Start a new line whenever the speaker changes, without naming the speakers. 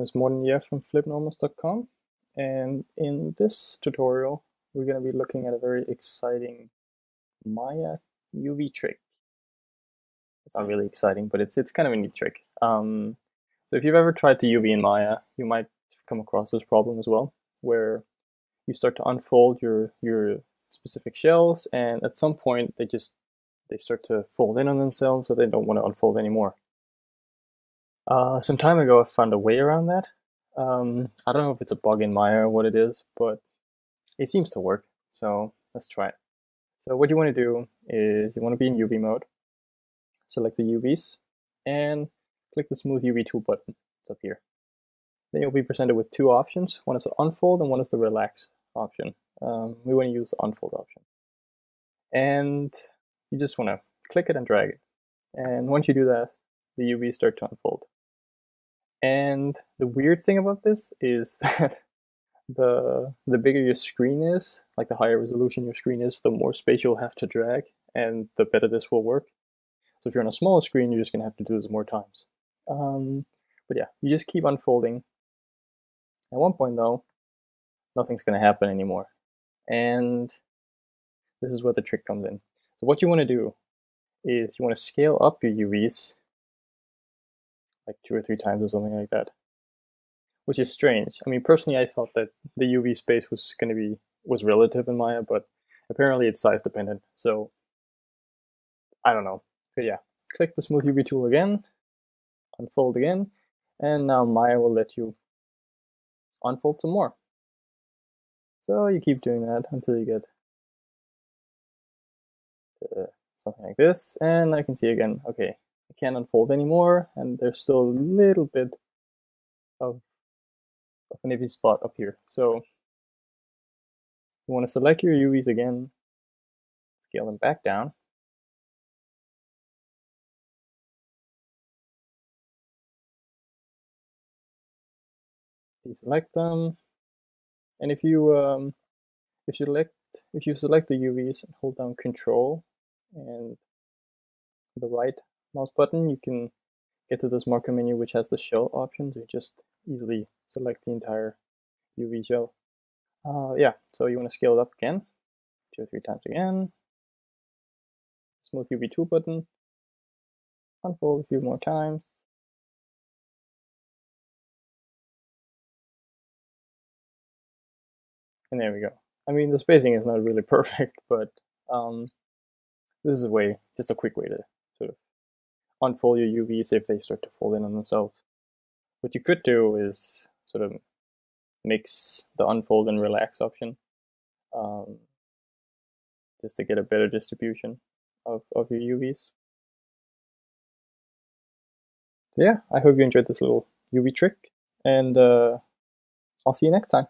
is Morten Jeff from flippednormals.com and in this tutorial we're going to be looking at a very exciting Maya UV trick. It's not really exciting, but it's it's kind of a neat trick. Um, so if you've ever tried the UV in Maya, you might come across this problem as well, where you start to unfold your your specific shells, and at some point they just they start to fold in on themselves, so they don't want to unfold anymore. Uh, some time ago, I found a way around that. Um, I don't know if it's a bug in Maya or what it is, but it seems to work. So let's try it. So what you want to do is you want to be in UV mode. Select the UVs and click the Smooth UV Tool button. It's up here. Then you'll be presented with two options. One is the unfold and one is the relax option. Um, we want to use the unfold option. And you just want to click it and drag it. And once you do that, the UVs start to unfold. And the weird thing about this is that the the bigger your screen is, like the higher resolution your screen is, the more space you'll have to drag, and the better this will work. So if you're on a smaller screen, you're just gonna have to do this more times. Um, but yeah, you just keep unfolding. At one point though, nothing's gonna happen anymore, and this is where the trick comes in. So what you want to do is you want to scale up your UVs like two or three times or something like that, which is strange. I mean, personally, I thought that the UV space was going to be was relative in Maya, but apparently it's size dependent. So I don't know. But yeah, click the smooth UV tool again, unfold again, and now Maya will let you unfold some more. So you keep doing that until you get something like this, and I can see again, okay, can't unfold anymore, and there's still a little bit of, of an iffy spot up here. So you want to select your UVs again, scale them back down. Deselect them, and if you um, if you select if you select the UVs and hold down Control and the right mouse button, you can get to this marking menu which has the shell option to just easily select the entire UV shell. Uh, yeah, so you want to scale it up again, two or three times again. Smooth UV Tool button, unfold a few more times. And there we go. I mean, the spacing is not really perfect, but um, this is a way, just a quick way to sort of unfold your UVs if they start to fold in on themselves. What you could do is sort of mix the unfold and relax option um, just to get a better distribution of, of your UVs. So yeah, I hope you enjoyed this little UV trick and uh, I'll see you next time.